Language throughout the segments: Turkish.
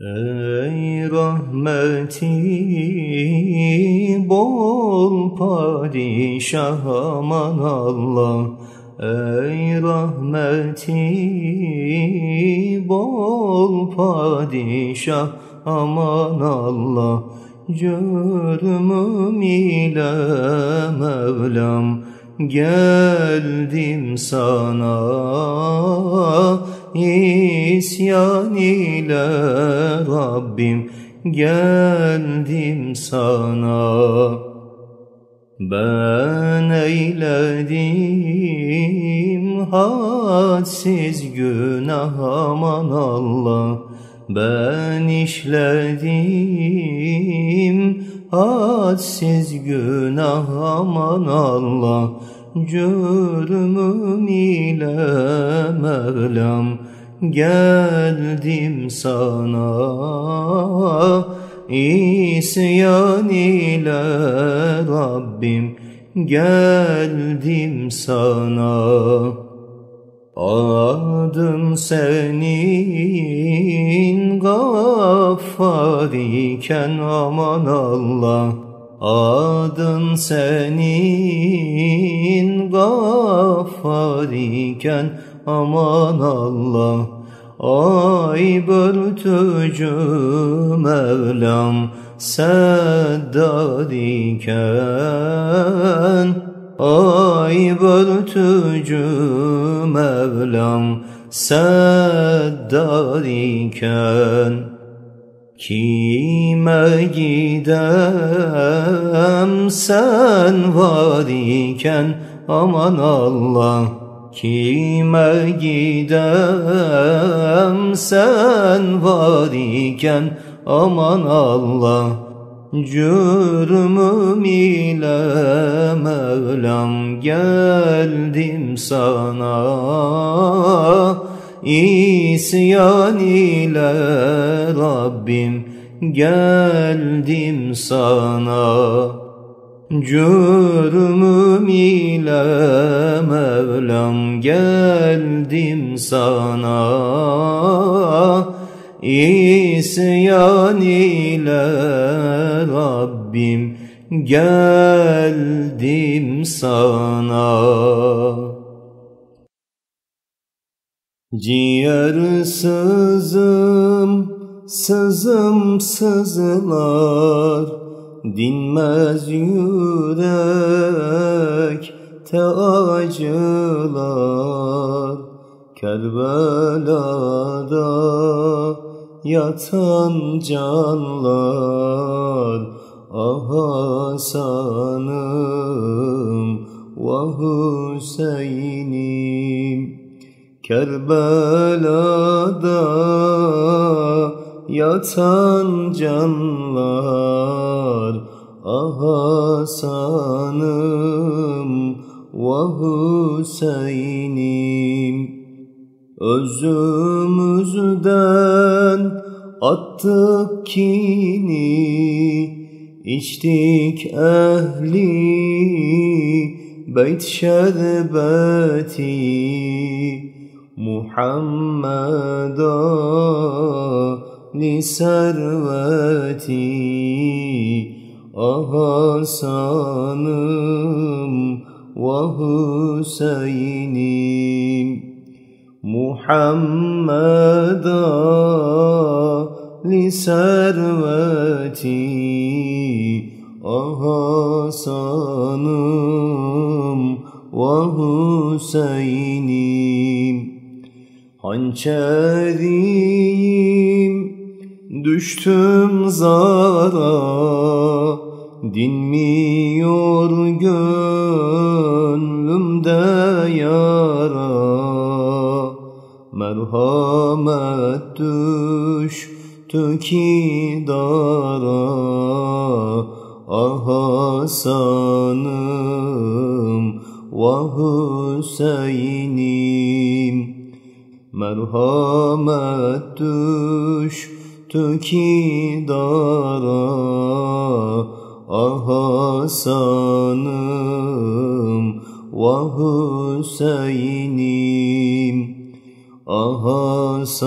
Ey rahmeti bol padişah aman Allah. Ey rahmeti bol padişah aman Allah. Cürmüm ile Mevlam geldim sana isyan ile Rabbim geldim sana. Ben eyledim hadsiz günah aman Allah. Ben işledim hadsiz günah aman Allah Cürmüm ile Mevlam geldim sana. İsyan ile Rabbim geldim sana. Adın senin gaffar iken aman Allah Adın senin gaffar iken aman Allah. Ay börtücü Mevlam seddar iken. Ay börtücü Mevlam seddar iken Kime gidem sen var iken aman Allah Kime gidem sen var iken aman Allah Cürmüm ile Mevlam geldim sana İsyan ile Rabbim geldim sana. Cürmüm ile Mevlam geldim sana. İsyan ile Rabbim geldim sana Ciğer sızım, sızım sızlar Dinmez yürek te acılar. Kerbela'da yatan canlar. Ah Hasan'ım vah Hüseyin'im Kerbela'da yatan canlar Ah Hasan'ım vah Hüseyin'im. Özümüzden attık kini içtik ehli beyt şerbeti Muhammed'a li serveti Ah Hasan'ım vah Hüseyin'im Hançeriyim düştüm zara Dinmiyor gönlümde yara. Merhamet düştü ki dara Ah Hasan'ım vah Hüseyin'im Merhamet düştü ki dara. Ah Hasan'ım vah Hüseyin'im. Ah Hasan'ım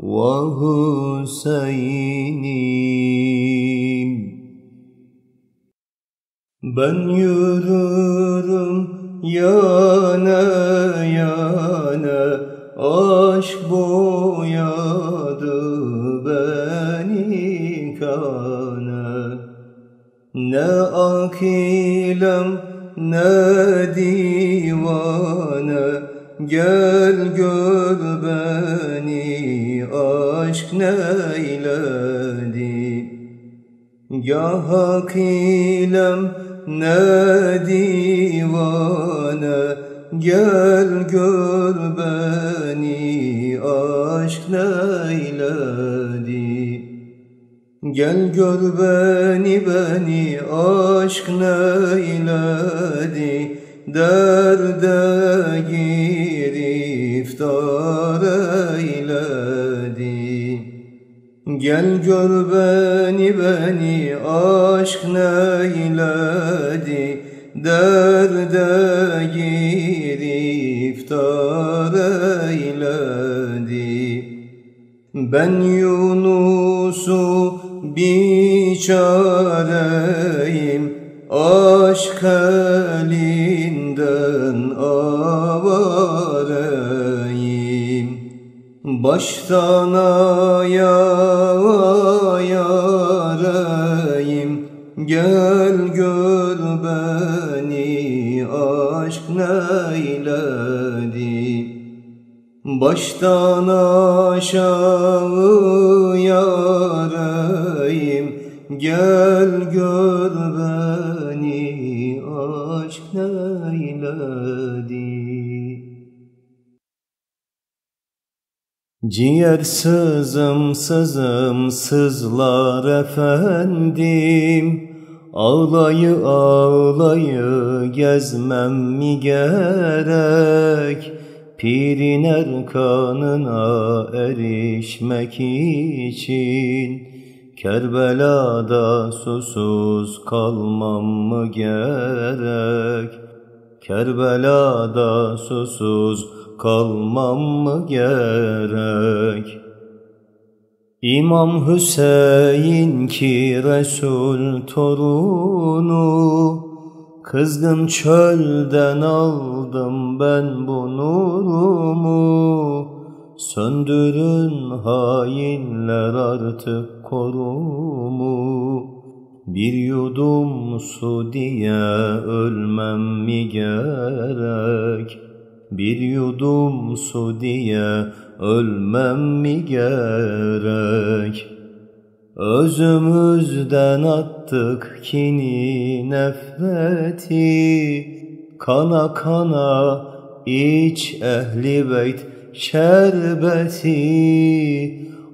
vah Hüseyin'im. Ben yürürüm yana yana Aşk boyadı beni kana. Ne akilem ne divane Gel gör beni aşk neyledi? Ya hakilem ne divane Gel gör beni aşk neyledi. Gel gör beni beni aşk neyledi. Derde giriftar Gel gör beni beni aşk neyledi? Derde giriftar eyledi. Ben Yunus'u biçareyim Aşk Baştan ayareyim Gel gör beni aşk neyledi Baştan aşağı yarayım. Gel Ciğer sızım sızım sızlar efendim. Ağlayı ağlayı gezmem mi gerek? Pirin erkanına erişmek için Kerbela'da susuz kalmam mı gerek Kerbela'da susuz kalmam mı gerek? İmam Hüseyin ki Resul torunu Kızgın çölden aldım ben bu nurumu. Söndürün hainler artık korumu Bir yudum su diye ölmem mi gerek? Bir yudum su diye ölmem mi gerek? Özümüzden attık kini nefreti. Kana kana iç ehli beyt şerbeti.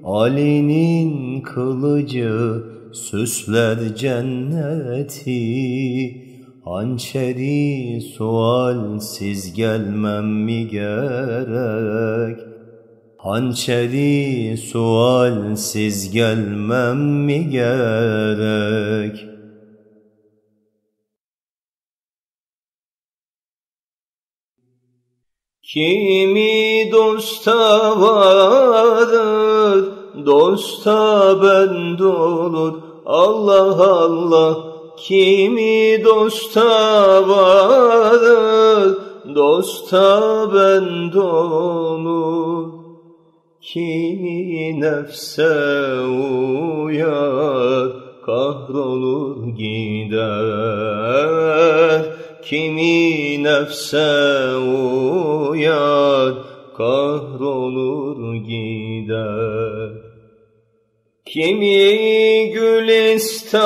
Ali'nin kılıcı süsler cenneti Hançeri sualsiz gelmem mi gerek? Hançeri sualsiz gelmem mi gerek? Kimi dosta varır, dosta bend olur. Allah Allah, kimi dosta varır, dosta bend olur. Kimi nefse uyar, kahrolur gider. Kimi nefse uyar, kahrolur gider. Kimi Gülistan'da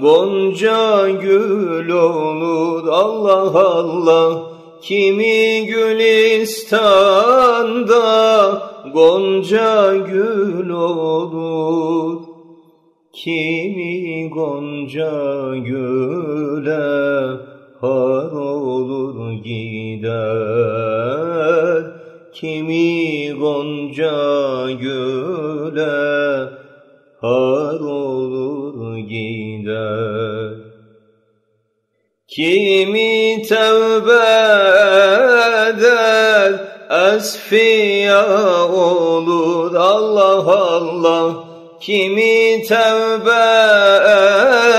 gonca gül olur, Allah Allah. Kimi Gülistan'da gonca gül olur. Kimi gonca güle har olur gider Kimi gonca güle har olur gider. Kimi tevbe eder esfiya olur. Allah Allah. Kimi tevbe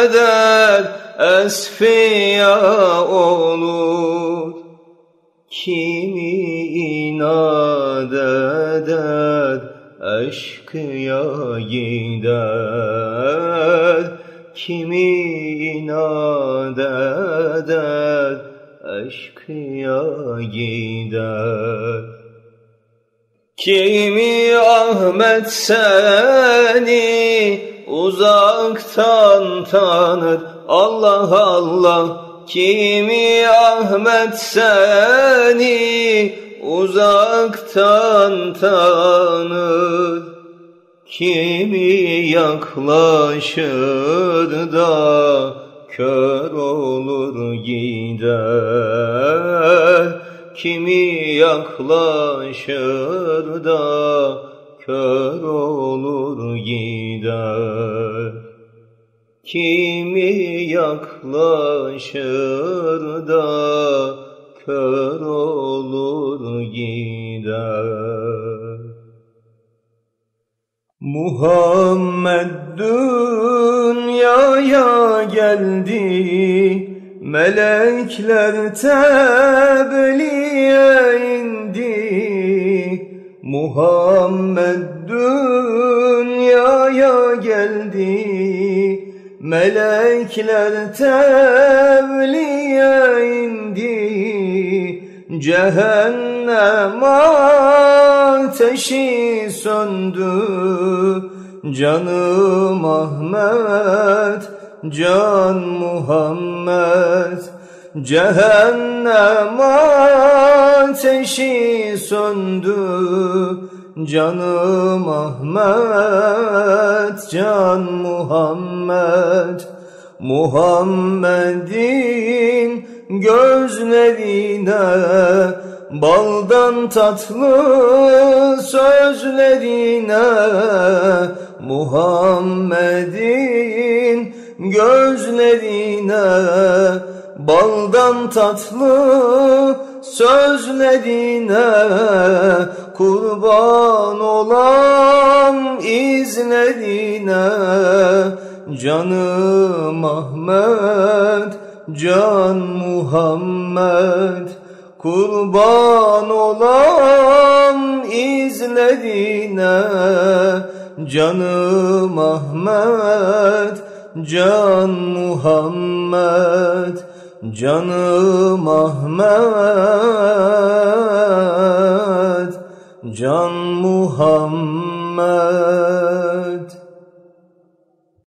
eder esfiya olur. Kimi inat eder aşkıya gider kimi inat eder? Aşkıya gider Kimi Ahmet seni uzaktan tanır? Allah Allah. Kimi Ahmet seni uzaktan tanır. Kimi yaklaşır da kör olur gider. Kimi yaklaşır da kör olur gider. Kimi yaklaşır da kör olur gider. Muhammed dünyaya geldi Melekler tebliğe indi. Muhammed dünyaya geldi Melekler tebliğe indi Cehennem ateşi söndü Canım Ahmet Can Muhammed. Cehennem ateşi söndü Canım Ahmet Can Muhammed. Muhammed'in gözlerine Baldan tatlı sözlerine Muhammed'in gözlerine Baldan tatlı sözlerine Kurban olan izlerine Canım Ahmet, Can Muhammed Kurban olan izlerine Canım Ahmet, Can Muhammed Canım Ahmet Can Muhammed